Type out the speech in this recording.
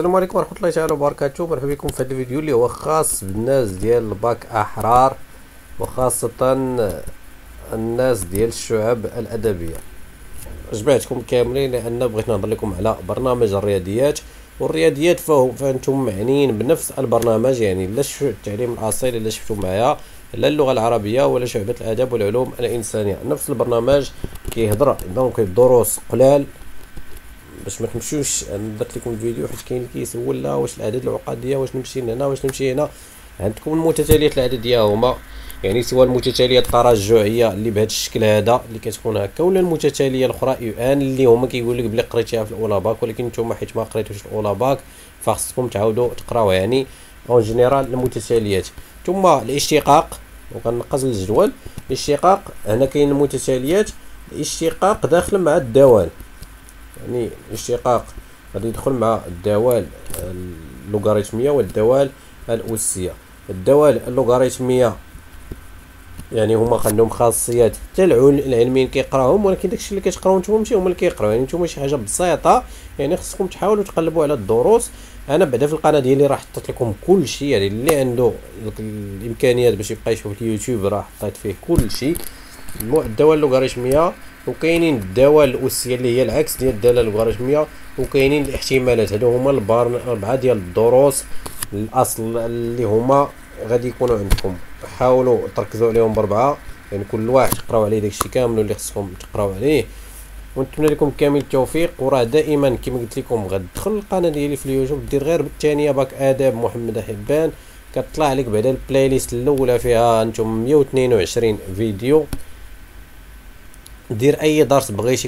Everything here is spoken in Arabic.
السلام عليكم ورحمة الله تعالى وبركاته. مرحبا بكم في هذا الفيديو اللي هو خاص بالناس ديال الباك أحرار وخاصة الناس ديال الشعب الأدبية. جمعتكم كاملين لأن بغيت نهضر لكم على برنامج الرياضيات والرياضيات فهو فأنتم معنيين بنفس البرنامج يعني لا التعليم الأصيل الا شفتوا معايا لا اللغة العربية ولا شعبة الأدب والعلوم الإنسانية. نفس البرنامج كيهضر donc الدروس قلال باش ما تمشيوش أنا درت لكم الفيديو حيت كاين اللي كيسول لا واش الاعداد العقديه واش نمشي هنا واش نمشي هنا. عندكم المتتاليات العدديه هما يعني سواء المتتاليه التراجعيه اللي بهذا الشكل هذا اللي كتكون هكا ولا المتتالية الأخرى u n اللي هما كيقول لك بلي قريتيها في الاولى باك ولكن نتوما حيت ما قريتوش الاولى باك فخصكم تعاودوا تقراوها. يعني en général المتتاليات. ثم الاشتقاق وكنقص الجدول. الاشتقاق هنا كاين المتتاليات. الاشتقاق داخل مع الدوال يعني الاشتقاق غادي يدخل مع الدوال اللوغاريتمية والدوال الأسية. الدوال اللوغاريتمية يعني هما عندهم خاصيات حتى العلميين كيقراوهم ولكن داكشي اللي كتقراو نتوما ماشي هما اللي كيقراو. يعني نتوما شي حاجة بسيطة يعني خصكم تحاولوا تقلبوا على الدروس. أنا بعدا في القناة ديالي راه حطيت لكم كل شيء يعني اللي عنده الإمكانيات باش يبقى يشوف اليوتيوب راه حطيت فيه كل شيء الدوال اللوغاريتمية وكاينين الدوال الاسيه اللي هي العكس ديال الدالة اللوغاريتميه وكاينين الاحتمالات. هادو هما الاربعه ديال الدروس الأصل اللي هما غادي يكونوا عندكم. حاولوا تركزوا عليهم بربعه يعني كل واحد تقراو عليه داكشي كامل اللي خصكم تقراو عليه. ونتمنى لكم كامل التوفيق وراه دائما كما قلت لكم غتدخل القناة ديالي في اليوتيوب دير غير بالثانيه باك آداب محمد حبان كتطلع لك بعدا ال playlist الأولى فيها أنتم 122 فيديو. دير أي درس بغيتي